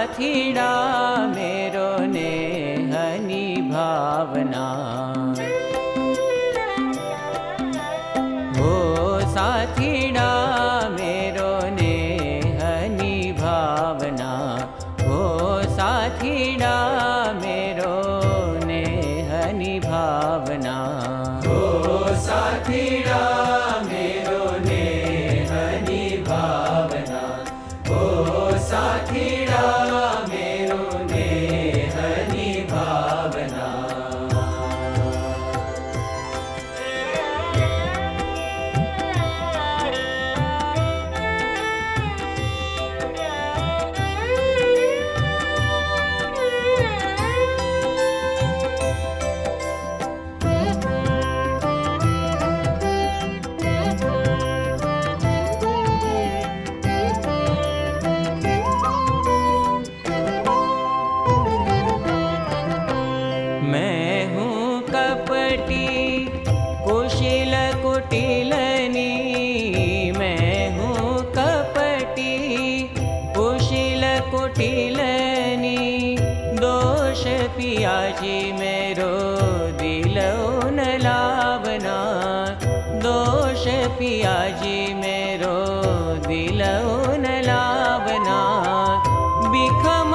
ीीडा मेरो ने हनि भावना सा मेरो ने हनि भावना। भो सा मेरो ने हनि भावना सा कपटी कुशिल कुटिलनी मैं हूँ कपटी। कुशिल कुटिलनी दोष पियाजी मेरो दिलो न लावना। दोष पियाजी मेरो दिलो न लावना। बिखम